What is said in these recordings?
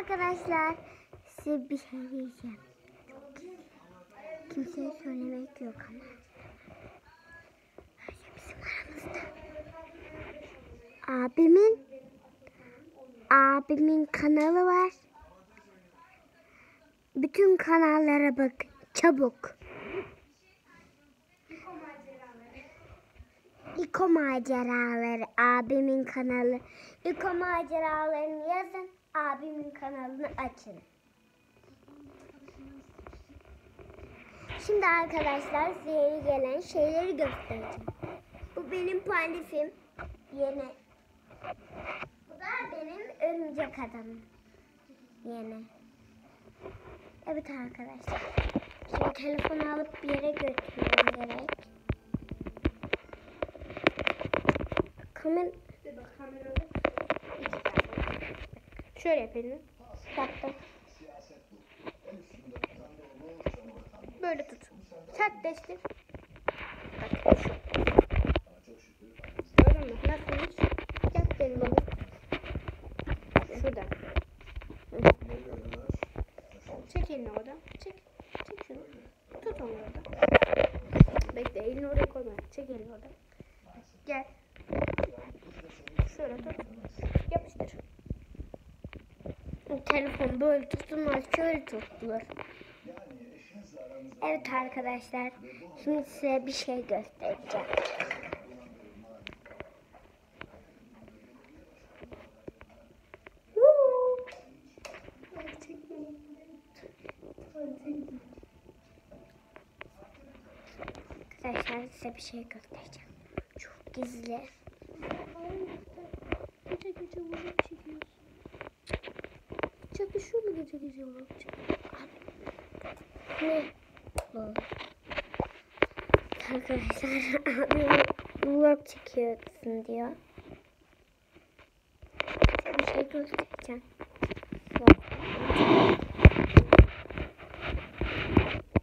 arkadaşlar size bir şey diyeceğim. Kimseye söylemek yok ama. Sadece bizim aramızda. Abimin abimin kanalı var. Bütün kanallara bak çabuk. İko maceraları abimin kanalı. İko maceralarını yazın. Abimin kanalını açın. Şimdi arkadaşlar size yeni gelen şeyleri göstereceğim. Bu benim palifim. Yeni. Bu da benim örümcek adamım. Yeni. Evet arkadaşlar. Şimdi telefonu alıp bir yere götürmem gerek. Kamer kamerada. Şöyle yapayım. yaptım. Böyle tut. Sertleştir. Bak şu. Tutulmaz, şöyle tutulur. Evet arkadaşlar, şimdi size bir şey göstereceğim. Arkadaşlar size bir şey göstereceğim. Çok gizli. Gece gece vlog çekiyorsun. Çakışıyor mu gece gece vlog Ne? Bu. Arkadaşlar abim vlog çekiyorsun diyor. Bir şey göstereceğim. Yok.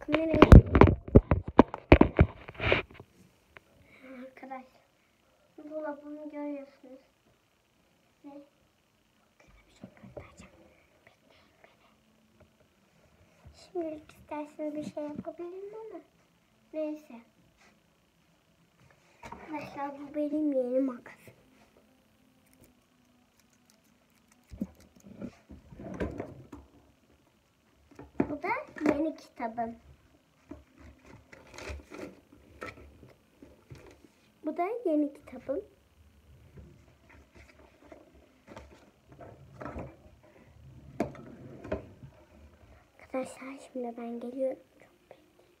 Kamerayı Arkadaşlar dolabımı görüyorsunuz. Ve size bir şey göstereceğim. Bekleyin beni. Şimdilik isterseniz bir şey yapabilirim ama neyse. Arkadaşlar bu benim yeni makasım. Bu da yeni kitabım. Bu da yeni kitabım. Arkadaşlar şimdi ben geliyorum. Çok bekleyin.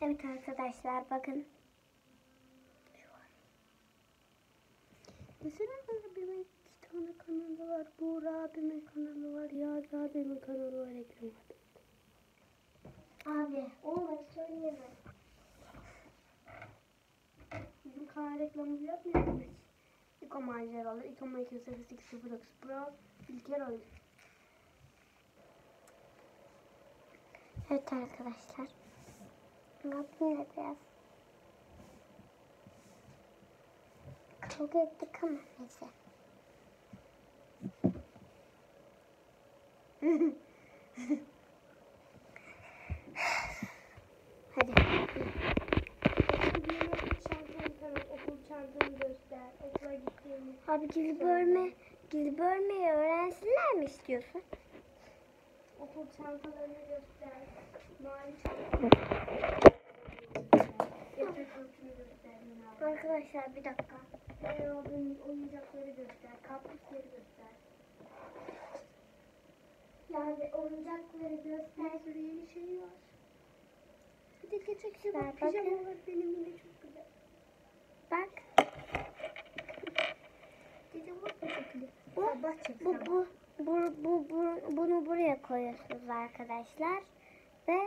Evet arkadaşlar bakın. Mesela abimin iki tane kanalı var. Buğra abimin kanalı var. Yağız abimin kanalı var. Ekrem abi. Abi onları söyleyemem. Bizim kanal reklamımızı yapmıyor muyuz? İko maceralı. İko maceralı 809 Pro. İlker oyun. Evet arkadaşlar. Abimle biraz kavga ettik ama neyse. Abi gizli bölme, gizli bölmeyi öğrensinler mi istiyorsun? Okul çantalarını göster. Mavi. Mina. Arkadaşlar bir dakika. Ben aldığın oyuncakları göster. Kaktüsleri göster. Yani oyuncakları göster. Bir sürü yeni şey var. Bir de bak bakın. pijamalar benim yine çok güzel. Bak. Gece bak da çok güzel. Bu, bu, bu, bu, bu, bu, bunu buraya koyuyorsunuz arkadaşlar. Ve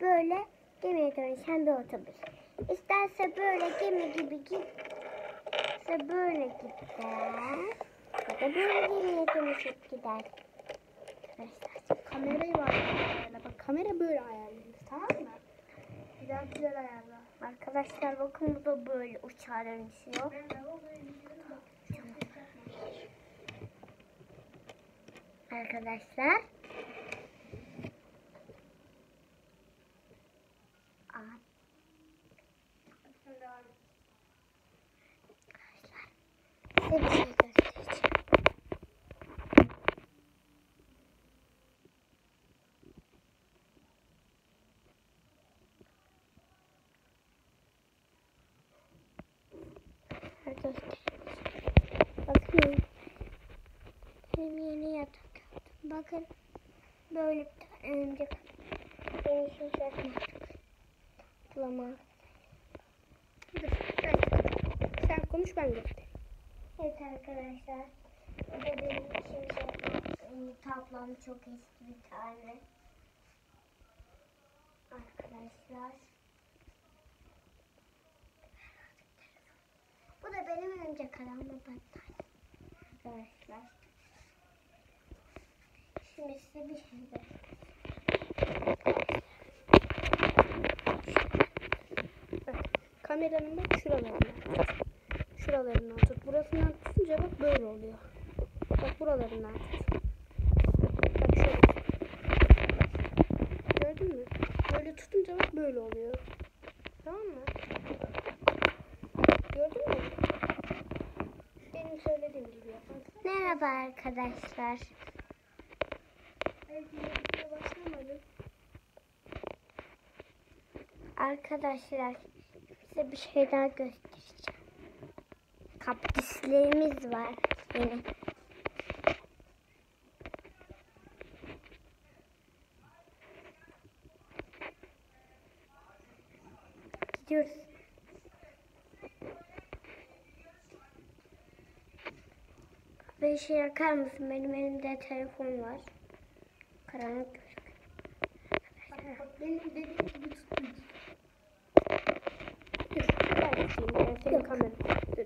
böyle gemiye dönüşen bir otobüs. İsterse böyle gemi gibi git. İsterse böyle gider. Bakın. da böyle geriye dönüşüp gider. Arkadaşlar. Kamerayı var. Bak kamera böyle ayarlanır tamam mı? Güzel güzel ayarla. Arkadaşlar bakın bu da böyle uçağa dönüşüyor. Arkadaşlar. Şey göstereceğim. Arkadaşlar. Bakın. Benim yeni yatak yaptım. Bakın. Böyle bir tane örümcek. Beni şu yapmadık. Bulamam. Dur, ben- Sen konuş ben göstereyim. Evet arkadaşlar. Bu da benim şimdi benim tablom çok eski bir tane. Arkadaşlar. Bu da benim önce karanlık battaniye. Arkadaşlar. Şimdi size bir şey. Bak kameranın bak şuralarına tut. Şuralarından tut. Burasından tutunca bak böyle oluyor. Bak buralarından tut. Bak şöyle. Gördün mü? Böyle tutunca bak böyle oluyor. Tamam mı? Gördün mü? Benim söylediğim gibi yap. Merhaba arkadaşlar. Arkadaşlar size bir şey daha göstereceğim. Kaprislerimiz var yine. Gidiyoruz. Bir şey yakar mısın? Benim elimde telefon var. Karanlık gözüküyor. Benim dediğim gibi tutun. Tutayım. Ben senin Yok. kameranı. Dur.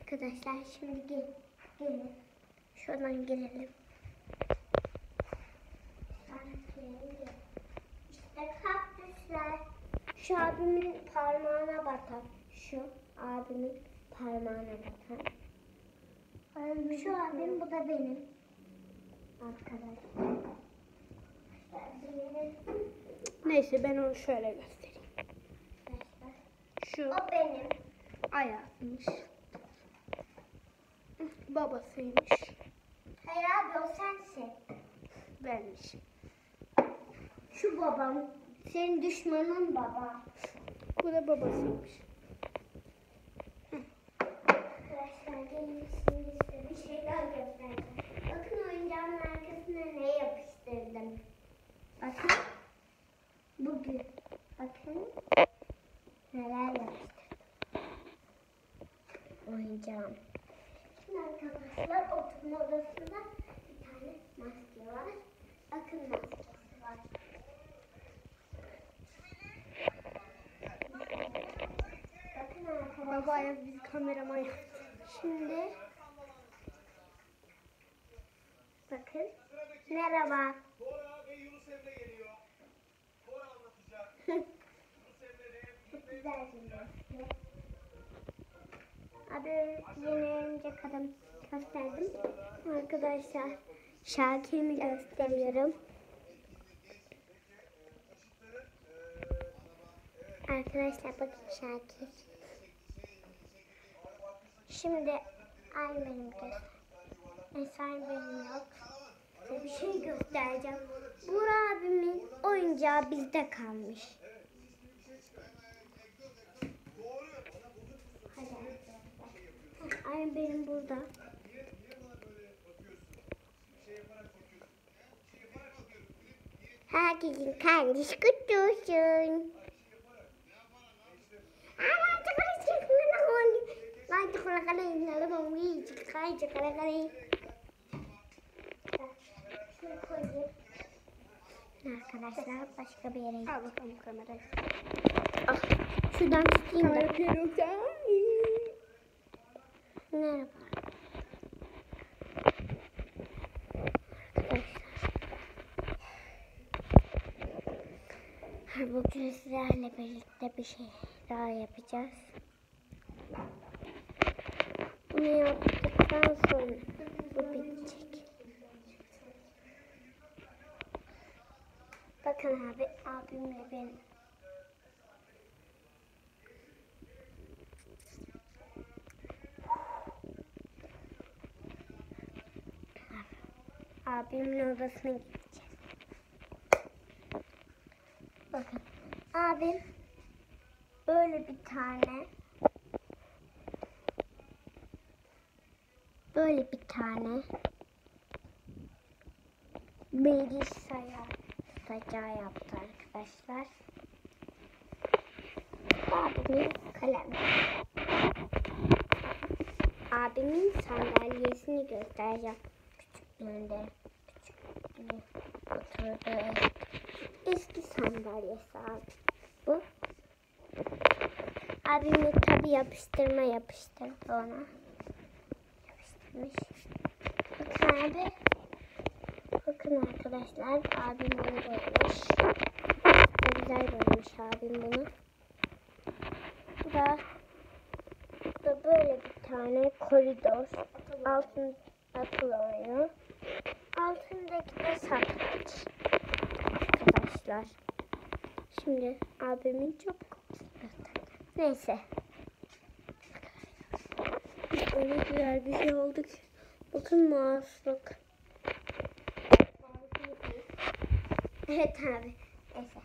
Arkadaşlar şimdi gel, gelin. Şuradan girelim. İşte kaktüsler. Şu abimin parmağına batar. Şu abimin parmağına batar. Şu abim bu da benim. Arkadaşlar, Neyse ben onu şöyle göstereyim. Şu O benim. ayağıymış. Babasıymış. Hayır abi o sensin. Benmiş. Şu babam. Senin düşmanın baba. Bu da babasıymış. Arkadaşlar gelin şimdi size bir şeyler göstereceğim. Bakın oyuncağın arkasına ne yapıştırdım. Bakın. Bugün. Bakın. Neler yapıştırdım. Oyuncağım. Şimdi arkadaşlar oturma odasında bir tane maske var. Bakın maskesi var. Bakın arkadaşlar. Babaya biz kameraman yaptık. Şimdi bakın. Merhaba. Güzel şimdi. Abi yeni örümcek adam gösterdim. Arkadaşlar Şakir'imi gösteriyorum. Arkadaşlar bakın Şakir. Şimdi ay benim göster. Benim yok. Size bir şey göstereceğim. Burak abimin oyuncağı bizde kalmış. Ay benim burada. Herkesin kendisi kutlu olsun. Arkadaşlar başka bir yere Al bakalım kamerayı. Ah, şuradan tutayım da. Kamera Merhaba. Arkadaşlar. Bugün sizlerle birlikte bir şey daha yapacağız. Bunu yaptıktan sonra bu bitecek. Bakın abi abimle benim abimin odasına gideceğiz. Bakın abim böyle bir tane böyle bir tane bilgisayar tutacağı yaptı arkadaşlar. Abimin kalemi. Abimin sandalyesini göstereceğim. Küçüklüğünde. Küçüklüğünde oturduğu eski sandalyesi abi. Bu. Abim tabi yapıştırma yapıştırdı ona. Yapıştırmış. Bakın abi. Bakın arkadaşlar abim bunu boyamış. Güzel boyamış abim bunu. Bu da, da böyle bir tane koridor. Altın akıl oyunu. Altındaki de satranç. Arkadaşlar. Şimdi abimin çok Neyse. Öyle güzel bir şey oldu ki. Bakın mouse'luk. Evet abi. Neyse.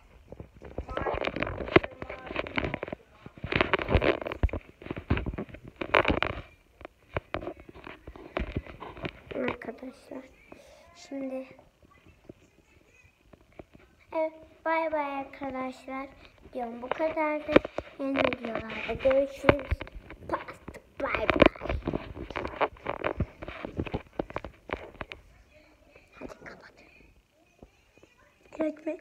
Arkadaşlar. Şimdi Evet, bay bay arkadaşlar. Diyorum bu kadardı. Yeni videolarda görüşürüz. Bay bay. Hadi kapat. Ekmek.